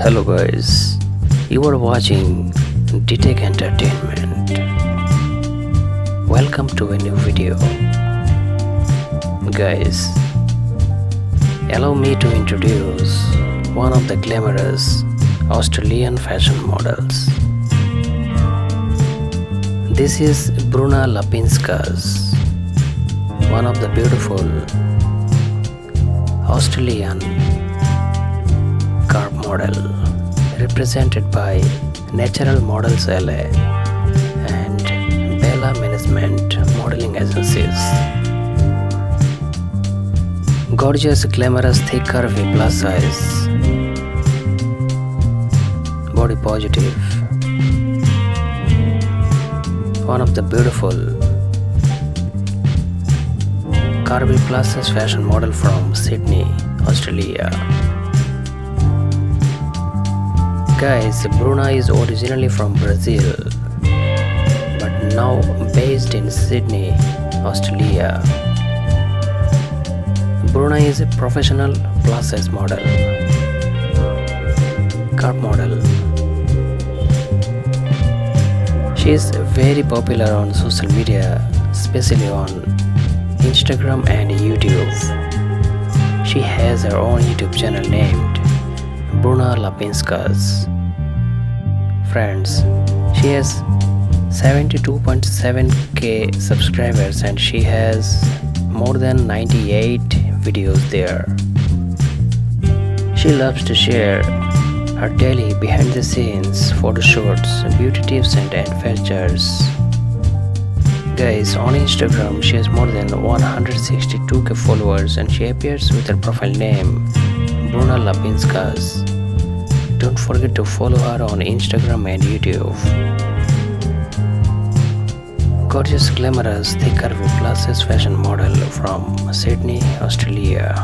Hello guys, you are watching DTech Entertainment. Welcome to a new video. Guys, allow me to introduce one of the glamorous Australian fashion models. This is Bruna Lapinskas, one of the beautiful Australian model represented by Natural Models LA and Bella Management Modeling Agencies. Gorgeous, glamorous, thick, curvy, plus size, body positive. one of the beautiful curvy plus size fashion model from Sydney, Australia. Guys, Bruna is originally from Brazil but now based in Sydney, Australia. Bruna is a professional plus size model, curve model. She is very popular on social media, especially on Instagram and YouTube. She has her own YouTube channel named Bruna Lapinskas. Friends, she has 72.7k subscribers and she has more than 98 videos there. She loves to share her daily behind the scenes photo shoots, beauty tips and adventures. Guys, on Instagram she has more than 162k followers and she appears with her profile name Lapinskas. Don't forget to follow her on Instagram and YouTube. Gorgeous, glamorous, thick curvy plus fashion model from Sydney, Australia.